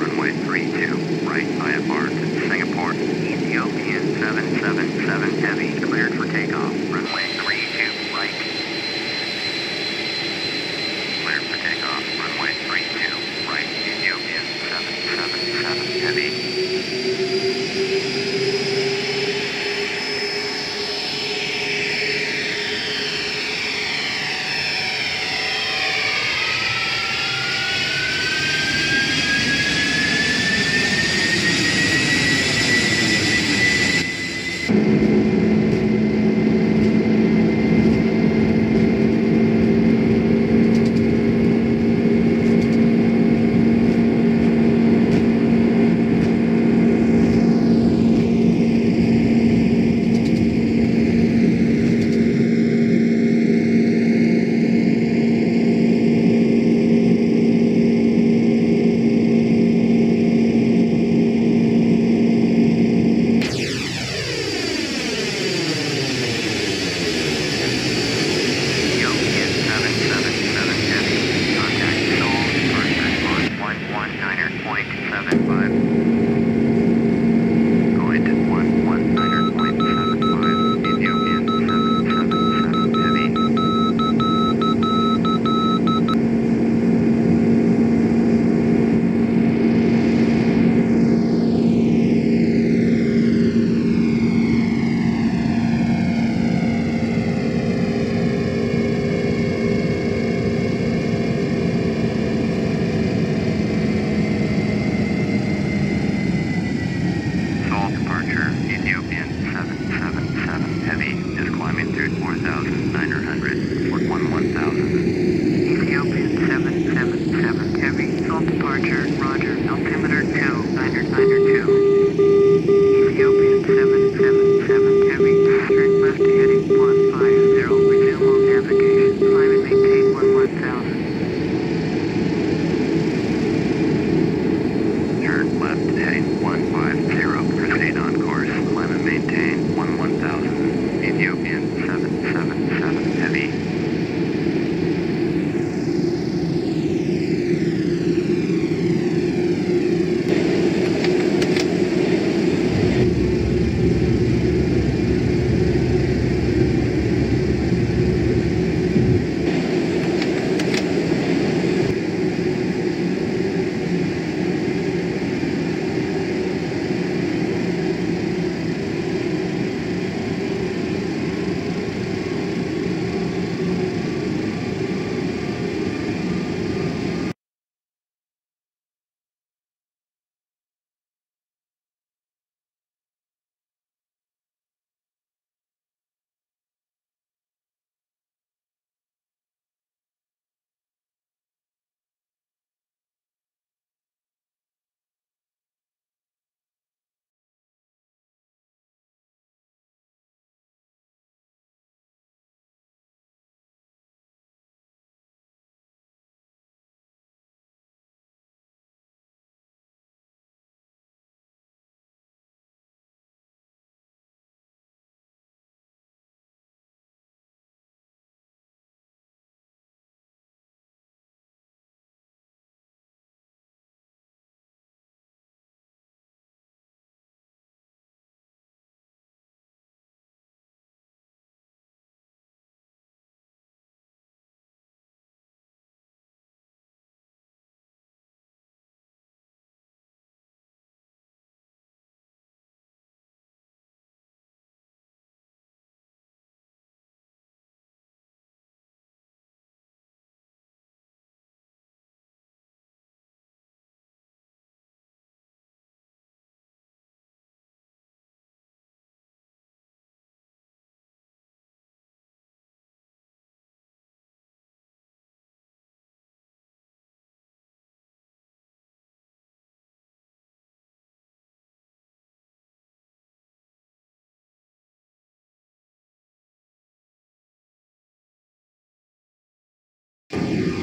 runway 32, right IFR to Singapore, Ethiopian 777 Heavy, cleared for takeoff, runway 0.75. Wow.